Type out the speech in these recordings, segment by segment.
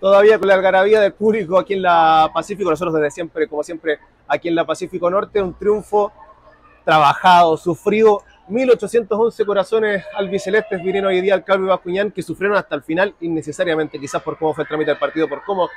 todavía con la algarabía del público aquí en la Pacífico, nosotros desde siempre, como siempre, aquí en la Pacífico Norte, un triunfo trabajado, sufrido, 1811 corazones albicelestes vinieron hoy día al Calvo Bascuñán que sufrieron hasta el final innecesariamente, quizás por cómo fue el trámite del partido, por cómo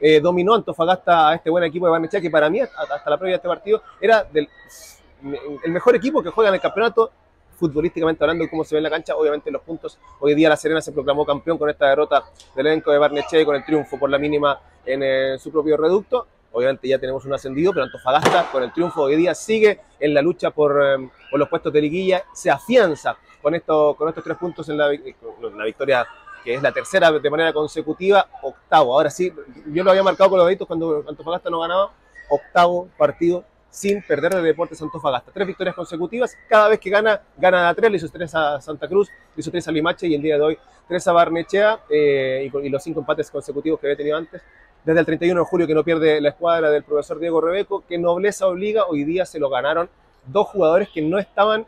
eh, dominó Antofagasta a este buen equipo de Barnechea, que para mí, hasta la previa de este partido, era el mejor equipo que juega en el campeonato, futbolísticamente hablando y cómo se ve en la cancha, obviamente los puntos. Hoy día La Serena se proclamó campeón con esta derrota del elenco de Barnechea y con el triunfo por la mínima en eh, su propio reducto. Obviamente ya tenemos un ascendido, pero Antofagasta con el triunfo hoy día sigue en la lucha por, eh, por los puestos de liguilla, se afianza con, esto, con estos tres puntos en la, la victoria que es la tercera de manera consecutiva, octavo. Ahora sí, yo lo había marcado con los deditos cuando Antofagasta no ganaba, octavo partido sin perder de Deportes Antofagasta. Tres victorias consecutivas, cada vez que gana, gana a tres, le hizo tres a Santa Cruz, le hizo tres a Limache y el día de hoy tres a Barnechea eh, y, los cinco empates consecutivos que había tenido antes. Desde el 31 de julio que no pierde la escuadra del profesor Diego Rebeco, que nobleza obliga, hoy día se lo ganaron dos jugadores que no estaban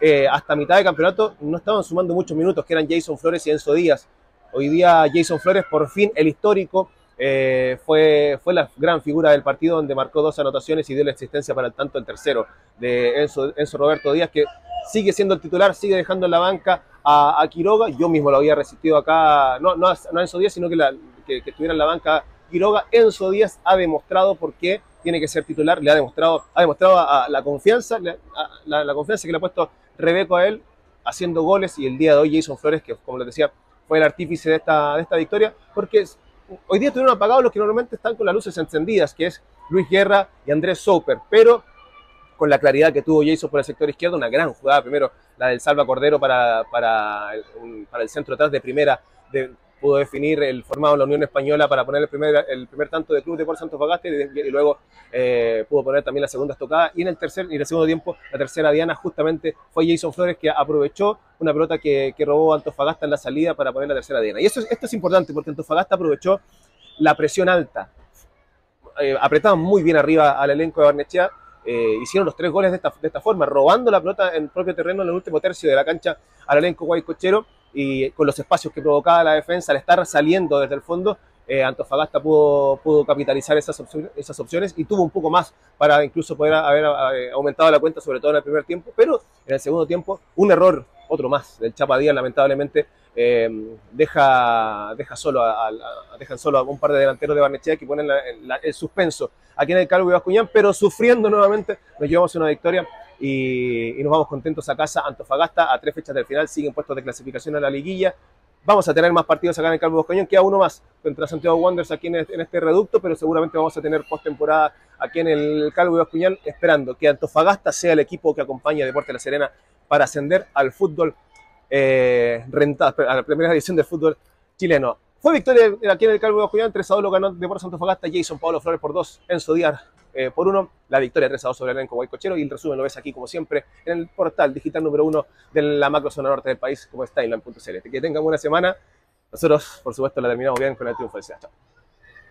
eh, hasta mitad de campeonato, no estaban sumando muchos minutos, que eran Jason Flores y Enzo Díaz. Hoy día Jason Flores, por fin, el histórico, eh, fue, fue la gran figura del partido donde marcó dos anotaciones y dio la existencia para el tanto el tercero de Enzo, Roberto Díaz, que sigue siendo el titular, sigue dejando en la banca a, Quiroga. Yo mismo lo había resistido acá, no, no, a Enzo Díaz, sino que, la, que, estuviera en la banca Quiroga. Enzo Díaz ha demostrado por qué tiene que ser titular, le ha demostrado, ha demostrado la confianza, la, confianza que le ha puesto Rebeco a él, haciendo goles, y el día de hoy Jason Flores, que como les decía, fue el artífice de esta, de esta victoria, porque hoy día tuvieron apagados los que normalmente están con las luces encendidas, que es Luis Guerra y Andrés Soper, pero con la claridad que tuvo Jason por el sector izquierdo, una gran jugada, primero la del Salva Cordero para, para, el, para el centro atrás de primera, pudo definir el formado en la Unión Española para poner el primer, el primer tanto de Club de Por Santos y, luego eh, pudo poner también la segunda estocada y en el tercer y el segundo tiempo la tercera diana justamente fue Jason Flores que aprovechó una pelota que, que robó Antofagasta en la salida para poner la tercera diana. Y eso esto es importante porque Antofagasta aprovechó la presión alta. Eh, apretaban muy bien arriba al elenco de Barnechea eh, hicieron los tres goles de esta, de esta forma, robando la pelota en propio terreno en el último tercio de la cancha al elenco guaycochero y con los espacios que provocaba la defensa al estar saliendo desde el fondo, eh, Antofagasta pudo, pudo capitalizar esas opciones, esas opciones y tuvo un poco más para incluso poder haber eh, aumentado la cuenta, sobre todo en el primer tiempo, pero en el segundo tiempo un error, otro más, del Chapa Díaz lamentablemente eh, deja, deja, solo a, solo a un par de delanteros de Barnechea que ponen el suspenso aquí en el Calvo y Bascuñán, pero sufriendo nuevamente nos llevamos una victoria y, nos vamos contentos a casa. Antofagasta a tres fechas del final siguen puestos de clasificación a la liguilla. Vamos a tener más partidos acá en el Calvo Boscañón, queda uno más contra Santiago Wanderers aquí en este, reducto, pero seguramente vamos a tener postemporada aquí en el Calvo Bascuñán, esperando que Antofagasta sea el equipo que acompañe a Deporte La Serena para ascender al fútbol eh, rentado, a la primera edición del fútbol chileno. Fue victoria aquí en el Calvo Bascuñán, 3 a 2 lo ganó Deportes Antofagasta, Jason Pablo Flores por 2, Enzo Díaz eh, por uno, la victoria 3 a 2 sobre el elenco guaycochero y el resumen lo ves aquí como siempre en el portal digital número uno de la macro zona norte del país como está en Que tengan buena semana. Nosotros, por supuesto, la terminamos bien con el triunfo de Chao.